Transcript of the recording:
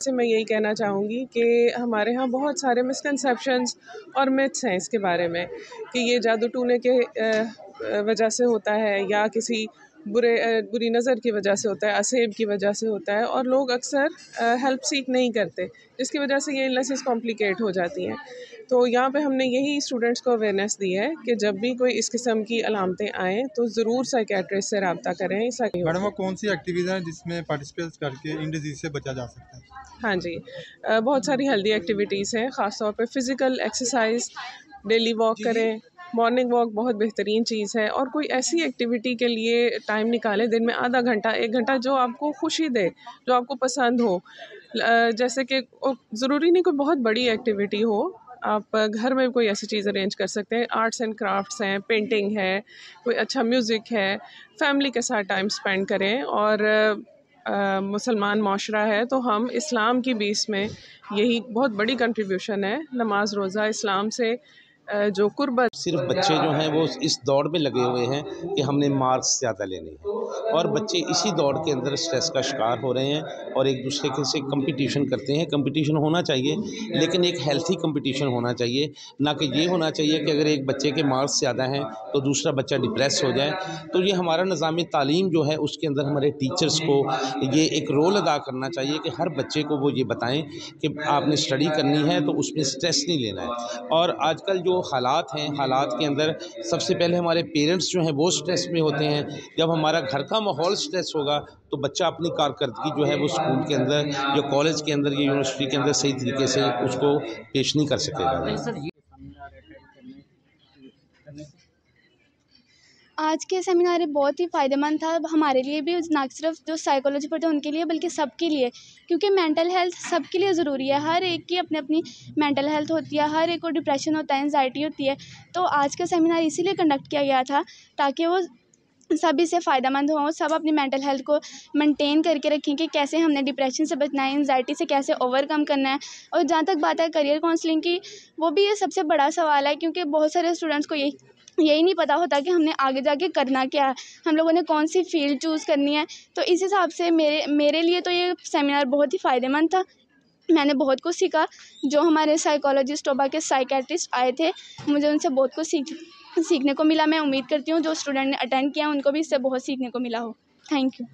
से मैं यही कहना चाहूँगी कि हमारे यहाँ बहुत सारे मिसकनसेप्शंस और मिथ्स हैं इसके बारे में कि ये जादू टूने के वजह से होता है या किसी बुरे बुरी नज़र की वजह से होता है असेब की वजह से होता है और लोग अक्सर हेल्प सीख नहीं करते जिसकी वजह से ये इलनेसेस कॉम्प्लिकेट हो जाती हैं। तो यहाँ पे हमने यही स्टूडेंट्स को अवेयरनेस दी है कि जब भी कोई इस किस्म की अलामतें आएँ तो ज़रूर साइकेट्रिस्ट से रबता करें मैडम वो कौन सी एक्टिविटीज़ हैं जिसमें पार्टिसिपेट करके इन डिज़ीज़ से बचा जा सकता है? हाँ जी बहुत सारी हेल्दी एक्टिविटीज़ हैं ख़ासतौर पर फ़िज़िकल एक्सरसाइज डेली वॉक करें। मॉर्निंग वॉक बहुत बेहतरीन चीज़ है और कोई ऐसी एक्टिविटी के लिए टाइम निकालें, दिन में आधा घंटा, एक घंटा जो आपको खुशी दे, जो आपको पसंद हो। जैसे कि ज़रूरी नहीं कोई बहुत बड़ी एक्टिविटी हो, आप घर में कोई ऐसी चीज़ अरेंज कर सकते हैं। आर्ट्स एंड क्राफ्ट्स हैं पेंटिंग है, कोई अच्छा म्यूज़िक है फैमिली के साथ टाइम स्पेंड करें और मुसलमान माशरा है तो हम इस्लाम की बीस में यही बहुत बड़ी कंट्रीब्यूशन है। नमाज़ रोज़ा इस्लाम से जो कुर्बत सिर्फ़ बच्चे जो हैं वो इस दौड़ में लगे हुए हैं कि हमने मार्क्स ज़्यादा लेने हैं। और बच्चे इसी दौड़ के अंदर स्ट्रेस का शिकार हो रहे हैं और एक दूसरे के से कंपटीशन करते हैं। कंपटीशन होना चाहिए, लेकिन एक हेल्थी कंपटीशन होना चाहिए। ना कि ये होना चाहिए कि अगर एक बच्चे के मार्क्स ज़्यादा हैं तो दूसरा बच्चा डिप्रेस हो जाए। तो ये हमारा निज़ाम तालीम जो है उसके अंदर हमारे टीचर्स को ये एक रोल अदा करना चाहिए कि हर बच्चे को वो ये बताएँ कि आपने स्टडी करनी है तो उसमें स्ट्रेस नहीं लेना है। और आजकल जो हालात हैं, हालात के अंदर सबसे पहले हमारे पेरेंट्स जो हैं, वो स्ट्रेस में होते हैं। जब हमारा घर का माहौल स्ट्रेस होगा तो बच्चा अपनी कारकर्दगी जो है, वो स्कूल के अंदर या कॉलेज के अंदर या यूनिवर्सिटी के अंदर सही तरीके से उसको पेश नहीं कर सकेगा। आज के सेमिनार बहुत ही फ़ायदेमंद था, हमारे लिए भी, ना सिर्फ़ जो साइकोलॉजी पढ़ते हैं उनके लिए, बल्कि सबके लिए। क्योंकि मेंटल हेल्थ सबके लिए ज़रूरी है। हर एक की अपनी अपनी मेंटल हेल्थ होती है, हर एक को डिप्रेशन होता है एनजाइटी होती है। तो आज का सेमिनार इसीलिए कंडक्ट किया गया था, ताकि वो सब इससे फ़ायदेमंद हों, सब अपनी मेंटल हेल्थ को मेंटेन करके रखें कि कैसे हमने डिप्रेशन से बचना है एनजाइटी से कैसे ओवरकम करना है। और जहाँ तक बात है करियर काउंसलिंग की, वो भी ये सबसे बड़ा सवाल है, क्योंकि बहुत सारे स्टूडेंट्स को यही यही नहीं पता होता कि हमने आगे जाके करना क्या है। हम लोगों ने कौन सी फ़ील्ड चूज़ करनी है। तो इस हिसाब से मेरे मेरे लिए तो ये सेमिनार बहुत ही फ़ायदेमंद था। मैंने बहुत कुछ सीखा। जो हमारे साइकोलॉजिस्ट ओबा के साइकेट्रिस्ट आए थे, मुझे उनसे बहुत कुछ सीख, सीखने को मिला। मैं उम्मीद करती हूँ जो स्टूडेंट ने अटेंड किया, उनको भी इससे बहुत सीखने को मिला हो। Thank you